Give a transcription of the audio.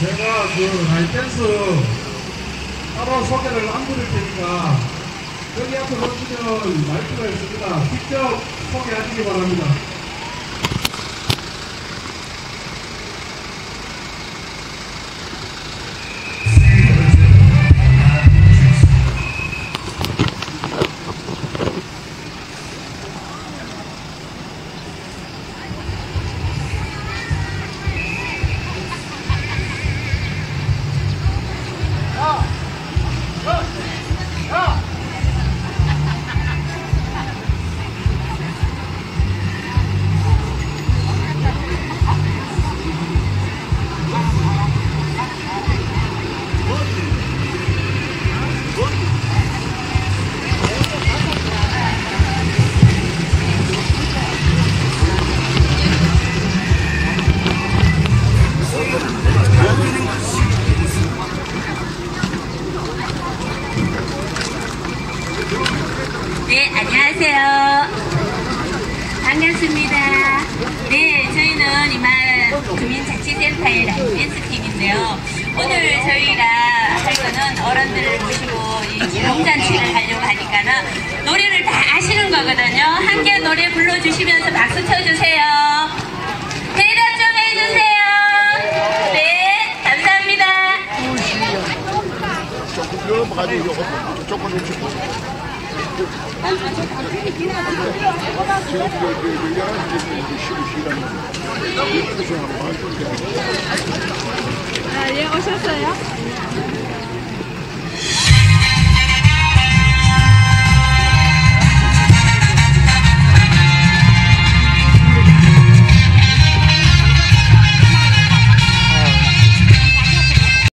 제가 그 라이댄스 따로 소개를 안 드릴 테니까 여기 앞에 보시면 마이크가 있습니다. 직접 소개하시기 바랍니다. 안녕하세요. 반갑습니다. 네, 저희는 이만 주민자치센터의 라이댄스 팀인데요. 오늘 저희가 할 거는 어른들을 모시고 이 농잔치를 하려고 하니까는 노래를 다 아시는 거거든요. 함께 노래 불러주시면서 박수 쳐주세요. 대답 좀 해주세요. 네, 감사합니다. 조금 이거 조금. 지금 그 열한 시 쉬고